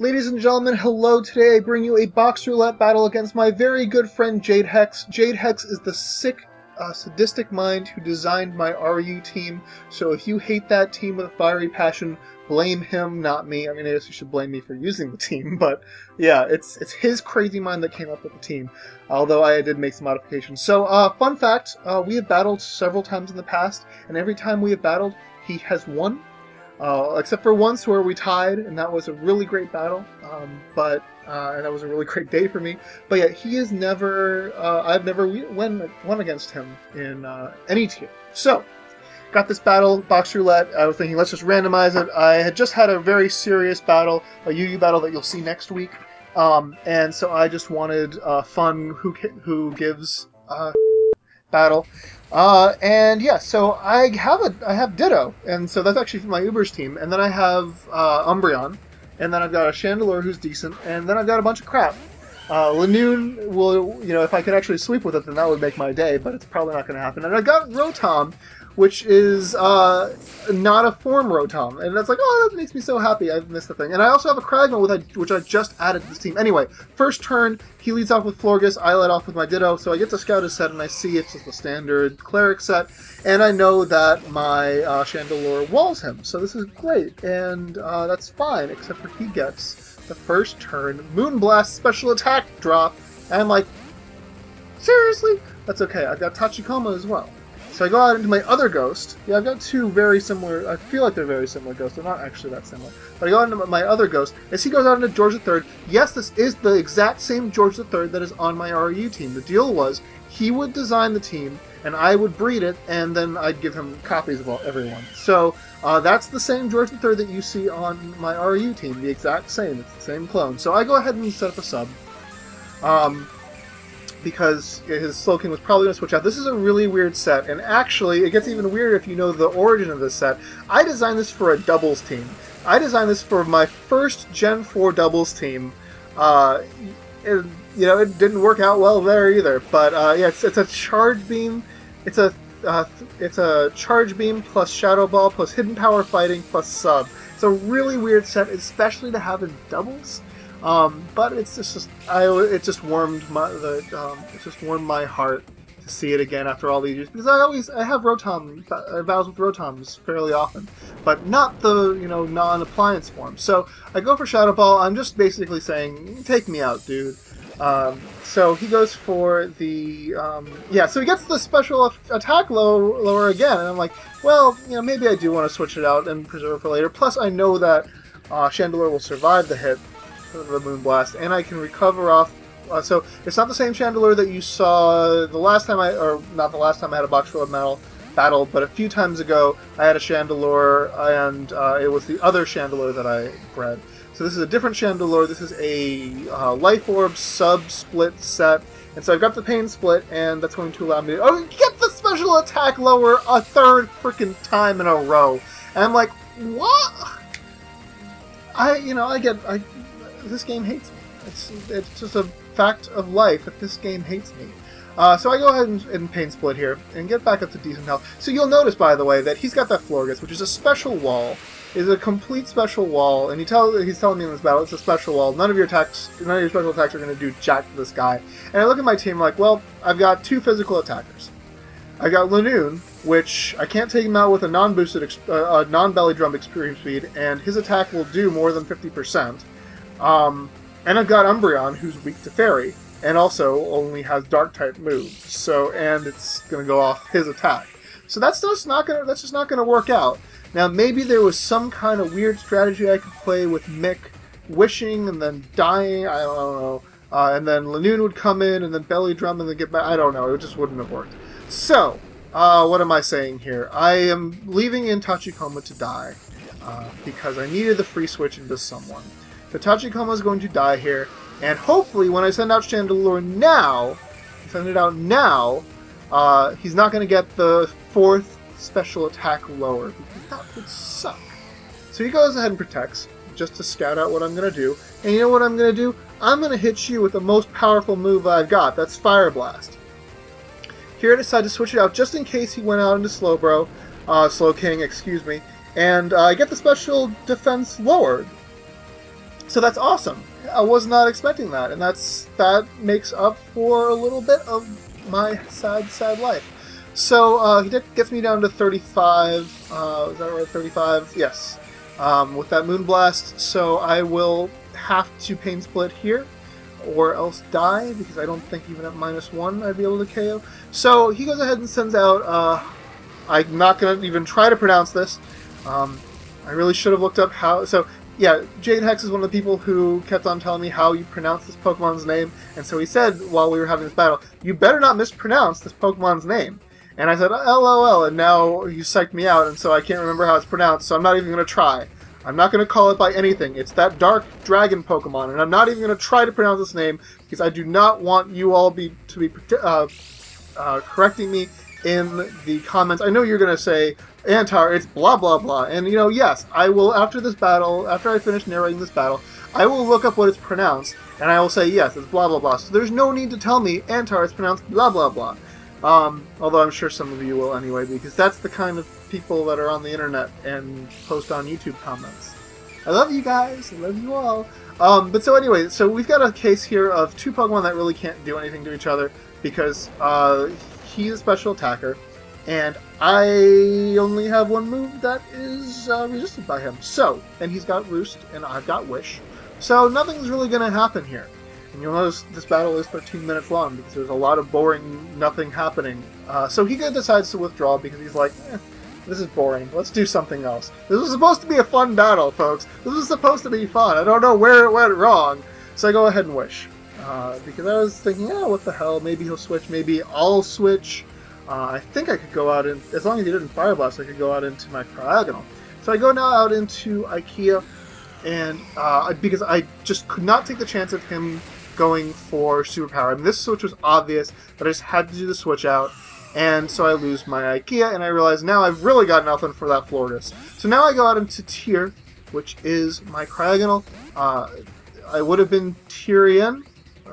Ladies and gentlemen, hello. Today I bring you a box roulette battle against my very good friend JadeHex. Jade Hex is the sick, uh, sadistic mind who designed my RU team, so if you hate that team with a fiery passion, blame him, not me. I mean, I guess you should blame me for using the team, but yeah, it's it's his crazy mind that came up with the team, although I did make some modifications. So, uh, fun fact, uh, we have battled several times in the past, and every time we have battled, he has won uh, except for once where we tied, and that was a really great battle. Um, but uh, and that was a really great day for me. But yeah, he is never. Uh, I've never won won against him in uh, any tier. So got this battle box roulette. I was thinking let's just randomize it. I had just had a very serious battle, a UU battle that you'll see next week. Um, and so I just wanted a fun who who gives uh, battle. Uh, and yeah, so I have a I have Ditto, and so that's actually from my Uber's team. And then I have uh, Umbreon, and then I've got a Chandelure who's decent, and then I've got a bunch of crap. Uh, Linoone will, you know, if I could actually sweep with it, then that would make my day, but it's probably not going to happen. And I've got Rotom, which is uh, not a form Rotom. And that's like, oh, that makes me so happy. I've missed the thing. And I also have a Cragma, with which I just added to this team. Anyway, first turn, he leads off with Florges, I let off with my Ditto, so I get to scout his set, and I see it's just a standard Cleric set, and I know that my uh, Chandelure walls him, so this is great, and uh, that's fine, except for he gets the first turn Moonblast special attack drop, and I'm like, seriously? That's okay, I've got Tachikoma as well. So I go out into my other ghost. Yeah, I've got two very similar. I feel like they're very similar ghosts. They're not actually that similar. But I go out into my other ghost. As he goes out into George III, yes, this is the exact same George III that is on my RU team. The deal was he would design the team, and I would breed it, and then I'd give him copies of all, everyone. So uh, that's the same George III that you see on my RU team. The exact same. It's the same clone. So I go ahead and set up a sub. Um, because his Slowking was probably going to switch out. This is a really weird set, and actually, it gets even weirder if you know the origin of this set. I designed this for a doubles team. I designed this for my first Gen 4 doubles team. Uh, it, you know, it didn't work out well there either. But uh, yeah, it's, it's a charge beam. It's a uh, it's a charge beam plus shadow ball plus hidden power fighting plus sub. It's a really weird set, especially to have in doubles. Um, but it's just, I it just warmed my the um, it just warmed my heart to see it again after all these years because I always I have Rotom uh, vows with Rotoms fairly often, but not the you know non-appliance form. So I go for Shadow Ball. I'm just basically saying, take me out, dude. Um, so he goes for the um, yeah. So he gets the special attack low, lower again, and I'm like, well, you know, maybe I do want to switch it out and preserve for later. Plus, I know that uh, Chandelure will survive the hit, the Moonblast, and I can recover off. Uh, so it's not the same Chandelure that you saw the last time I, or not the last time I had a box full of metal battle, but a few times ago I had a Chandelure, and uh, it was the other Chandelure that I bred. So this is a different Chandelure. This is a uh, Life Orb sub split set. And so I've got the Pain Split, and that's going to allow me to oh, get the special attack lower a third freaking time in a row. And I'm like, what? I, you know, I get, I this game hates me. It's, it's just a fact of life that this game hates me. Uh, so I go ahead and, and, pain split here and get back up to decent health. So you'll notice, by the way, that he's got that Florges, which is a special wall. Is a complete special wall, and he tell, he's telling me in this battle it's a special wall. None of your attacks, none of your special attacks are going to do jack to this guy. And I look at my team like, well, I've got two physical attackers. I got Linoone, which I can't take him out with a non-boosted, uh, non-belly drum extreme speed, and his attack will do more than 50%. Um, and I've got Umbreon, who's weak to Fairy, and also only has Dark type moves. So, and it's going to go off his attack. So that's just not going to that's just not going to work out. Now, maybe there was some kind of weird strategy I could play with Mick wishing and then dying. I don't know. Uh, and then Linoone would come in and then belly drum and then get back. I don't know. It just wouldn't have worked. So, uh, what am I saying here? I am leaving in Tachikoma to die uh, because I needed the free switch into someone. The Tachikoma is going to die here, and hopefully when I send out Chandelure now, send it out now, uh, he's not going to get the fourth special attack lower, because that would suck. So he goes ahead and protects, just to scout out what I'm going to do. And you know what I'm going to do? I'm going to hit you with the most powerful move I've got. That's Fire Blast. Here I decide to switch it out just in case he went out into Slowbro, uh, Slowking, excuse me, and uh, I get the special defense lowered. So that's awesome. I was not expecting that, and that's that makes up for a little bit of my sad, sad life. So uh, he gets me down to 35. Uh, is that right? 35? Yes. Um, with that Moonblast. So I will have to Pain Split here, or else die, because I don't think even at minus one I'd be able to KO. So he goes ahead and sends out. Uh, I'm not going to even try to pronounce this. Um, I really should have looked up how. So yeah, JadeHex is one of the people who kept on telling me how you pronounce this Pokemon's name, and so he said while we were having this battle, you better not mispronounce this Pokemon's name. And I said, LOL, and now you psyched me out, and so I can't remember how it's pronounced, so I'm not even going to try. I'm not going to call it by anything. It's that dark dragon Pokemon, and I'm not even going to try to pronounce this name because I do not want you all be to be uh, uh, correcting me in the comments. I know you're going to say, Antar, it's blah blah blah. And you know, yes, I will after this battle, after I finish narrating this battle, I will look up what it's pronounced, and I will say yes, it's blah blah blah. So there's no need to tell me Antar is pronounced blah blah blah. Um, although I'm sure some of you will anyway, because that's the kind of people that are on the internet and post on YouTube comments. I love you guys. I love you all. Um, but so anyway, so we've got a case here of two Pokemon that really can't do anything to each other because uh, he's a special attacker and I only have one move that is uh, resisted by him. So, and he's got Roost, and I've got Wish. So nothing's really going to happen here. And you'll notice this battle is 13 minutes long because there's a lot of boring nothing happening. Uh, so he decides to withdraw because he's like, eh, this is boring. Let's do something else. This was supposed to be a fun battle, folks. This was supposed to be fun. I don't know where it went wrong. So I go ahead and wish. Uh, because I was thinking, yeah, what the hell? Maybe he'll switch. Maybe I'll switch. Uh, I think I could go out and, as long as he didn't Fire Blast, I could go out into my Cryogonal. So I go now out into Ikea, and uh, because I just could not take the chance of him going for Superpower. I mean, this switch was obvious, but I just had to do the switch out, and so I lose my Ikea, and I realize now I've really got nothing for that Florges. So now I go out into Tier, which is my Cryogonal. Uh, I would have been Tyrian,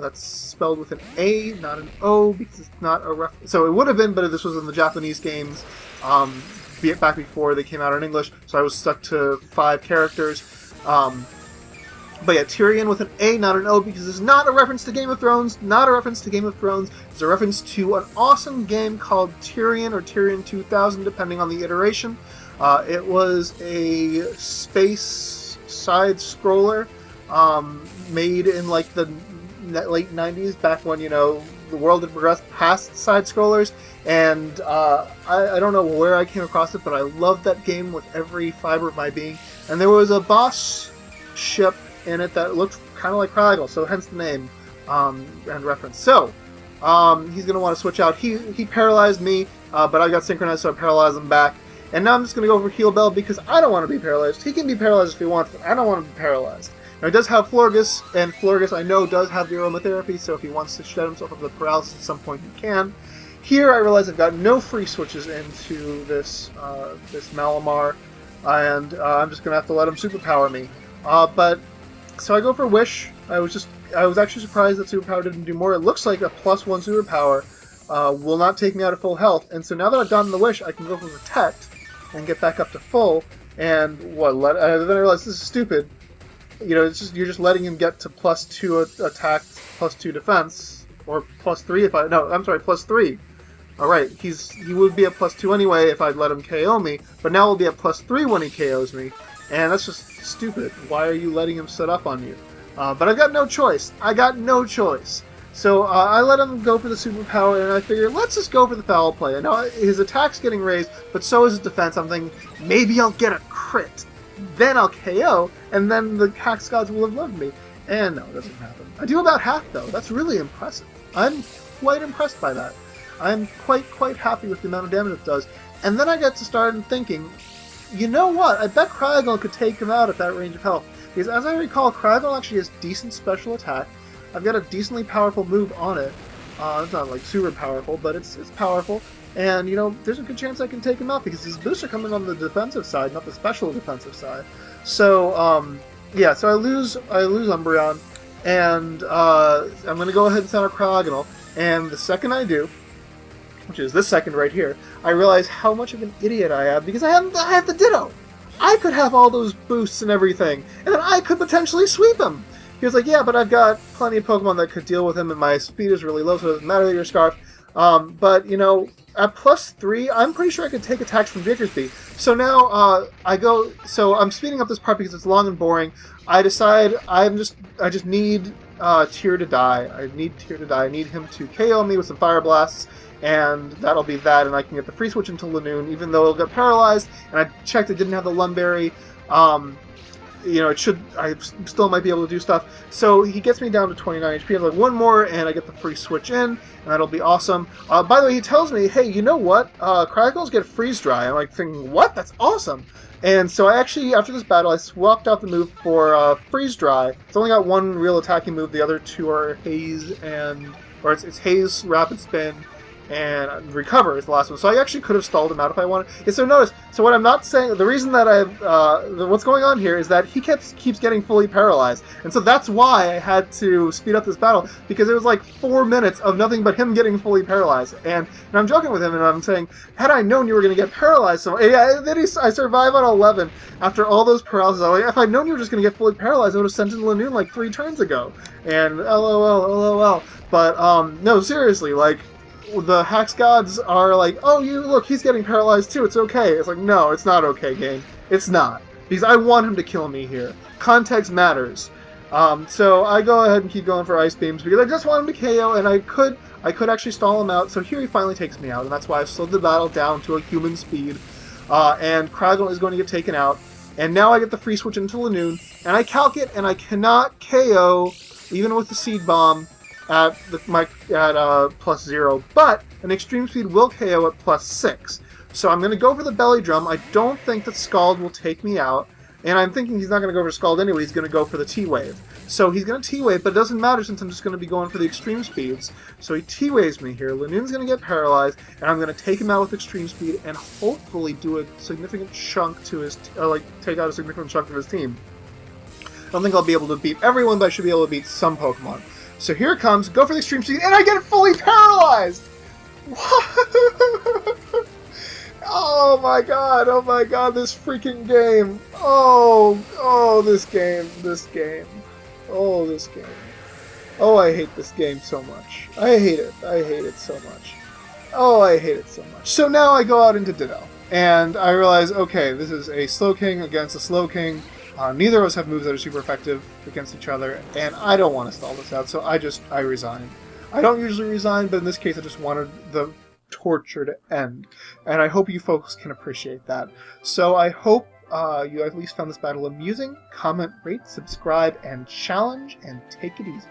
that's spelled with an A, not an O, because it's not a ref. So it would have been, but this was in the Japanese games, um, be it back before they came out in English. So I was stuck to five characters. Um, but yeah, Tyrian with an A, not an O, because it's not a reference to Game of Thrones, not a reference to Game of Thrones. It's a reference to an awesome game called Tyrian or Tyrian 2000, depending on the iteration. Uh, it was a space side scroller um, made in like the late 90s, back when, you know, the world had progressed past side scrollers. And uh, I, I, don't know where I came across it, but I loved that game with every fiber of my being. And there was a boss ship in it that looked kind of like Craggle, so hence the name um, and reference. So, um, he's going to want to switch out. He, he paralyzed me, uh, but I got synchronized, so I paralyzed him back. And now I'm just going to go for Heal Bell because I don't want to be paralyzed. He can be paralyzed if he wants, but I don't want to be paralyzed. Now, he does have Florges, and Florges I know does have the aromatherapy, so if he wants to shed himself of the paralysis at some point, he can. Here, I realize I've got no free switches into this uh, this Malamar, and uh, I'm just gonna have to let him superpower me. Uh, but so I go for Wish. I was just I was actually surprised that superpower didn't do more. It looks like a plus one superpower uh, will not take me out of full health, and so now that I've gotten the Wish, I can go for Protect and get back up to full. And what? Let, uh, then I realize this is stupid you know, it's just you're just letting him get to plus two attack, plus two defense, or plus three if I no, I'm sorry, plus three. All right, he's he would be at plus two anyway if I'd let him KO me, but now he'll be at plus three when he KOs me, and that's just stupid. Why are you letting him set up on you? Uh, but I've got no choice. I got no choice. So uh, I let him go for the superpower, and I figured let's just go for the foul play. I know his attack's getting raised, but so is his defense. I'm thinking maybe I'll get a crit then I'll KO, and then the Hax Gods will have loved me. And no, it doesn't happen. I do about half, though. That's really impressive. I'm quite impressed by that. I'm quite, quite happy with the amount of damage it does. And then I get to start thinking, you know what? I bet Cryogonal could take him out at that range of health. Because as I recall, Cryogonal actually has decent special attack. I've got a decently powerful move on it. Uh, it's not like super powerful, but it's it's powerful. And, you know, there's a good chance I can take him out because his boosts are coming on the defensive side, not the special defensive side. So, um, yeah, so I lose I lose Umbreon, and uh, I'm going to go ahead and send a Cryogonal. And the second I do, which is this second right here, I realize how much of an idiot I am because I have I have the Ditto. I could have all those boosts and everything, and then I could potentially sweep him. He was like, yeah, but I've got plenty of Pokemon that could deal with him, and my speed is really low, so it doesn't matter that you're Scarf. Um, but, you know, at plus three, I'm pretty sure I could take attacks from Viggorsby. So now uh, I go. So I'm speeding up this part because it's long and boring. I decide I'm just I just need uh, to die. I need Tear to die. I need him to KO me with some Fire Blasts, and that'll be that. And I can get the free switch into Linoone, even though it'll get paralyzed. And I checked; it didn't have the Lum Berry. Um, you know, it should. I still might be able to do stuff. So he gets me down to 29 HP. I'm like one more, and I get the free switch in, and that'll be awesome. Uh, by the way, he tells me, "Hey, you know what? Uh, Crackles get freeze dry." I'm like thinking, "What? That's awesome!" And so I actually, after this battle, I swapped out the move for uh, freeze dry. It's only got one real attacking move. The other two are haze and, or it's, it's haze, rapid spin, and recover is the last one. So I actually could have stalled him out if I wanted. Yeah, so notice, so what I'm not saying, the reason that I, uh, what's going on here is that he keeps keeps getting fully paralyzed, and so that's why I had to speed up this battle because it was like four minutes of nothing but him getting fully paralyzed. And, and I'm joking with him, and I'm saying, had I known you were going to get paralyzed, so yeah, then he, I survive on 11 after all those paralysis. I like, if I'd known you were just going to get fully paralyzed, I would have sent in Linoone like three turns ago. And lol, lol. But um, no, seriously, like the Hax gods are like, oh, you look, he's getting paralyzed too. It's okay. It's like, no, it's not okay, game. It's not because I want him to kill me here. Context matters. Um, so I go ahead and keep going for ice beams because I just want him to KO, and I could I could actually stall him out. So here he finally takes me out, and that's why I've slowed the battle down to a human speed. Uh, and Craggle is going to get taken out, and now I get the free switch into Linoone, and I calc it, and I cannot KO even with the Seed Bomb at the, my at uh, plus zero, but an extreme speed will KO at plus six. So I'm going to go for the belly drum. I don't think that Scald will take me out, and I'm thinking he's not going to go for Scald anyway. He's going to go for the T-Wave. So he's going to T-Wave, but it doesn't matter since I'm just going to be going for the extreme speeds. So he T-Waves me here. Linoone's going to get paralyzed, and I'm going to take him out with extreme speed and hopefully do a significant chunk to his, uh, like take out a significant chunk of his team. I don't think I'll be able to beat everyone, but I should be able to beat some Pokemon. So here it comes, go for the extreme speed, and I get fully paralyzed! oh my god, oh my god, this freaking game. Oh, oh, this game, this game. Oh, this game. Oh, I hate this game so much. I hate it. I hate it so much. Oh, I hate it so much. So now I go out into Ditto, and I realize, okay, this is a Slowking against a Slowking. Uh, neither of us have moves that are super effective against each other, and I don't want to stall this out, so I just, I resign. I don't usually resign, but in this case I just wanted the torture to end, and I hope you folks can appreciate that. So I hope uh, you at least found this battle amusing. Comment, rate, subscribe, and challenge, and take it easy.